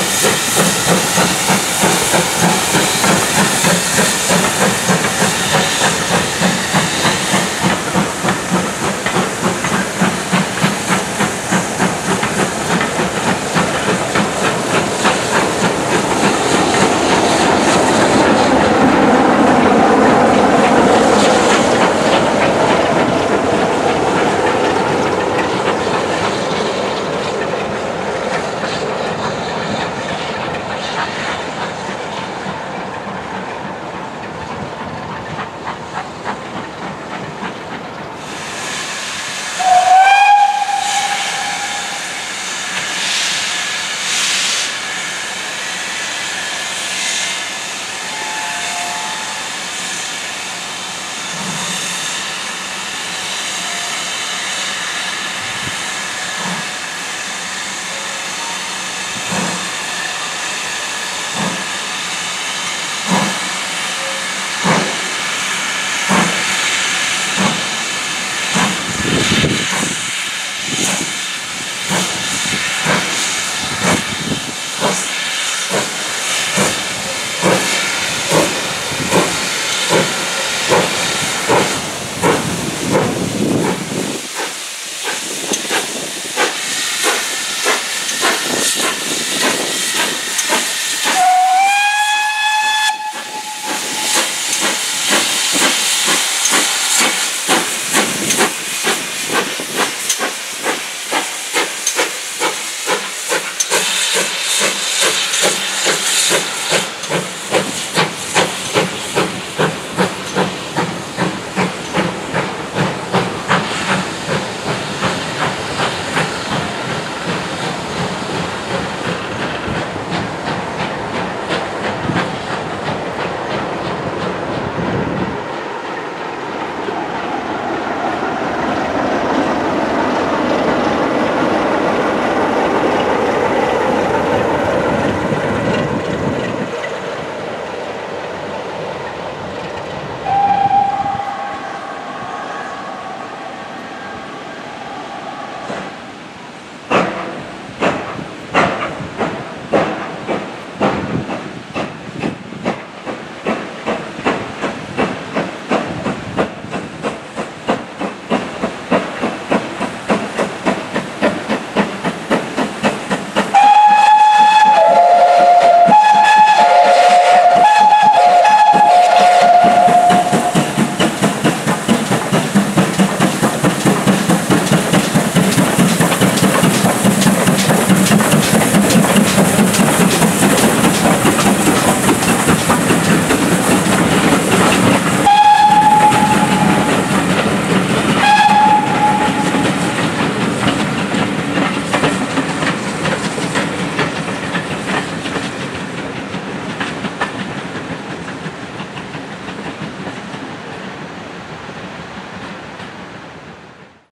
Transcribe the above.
フフフフ。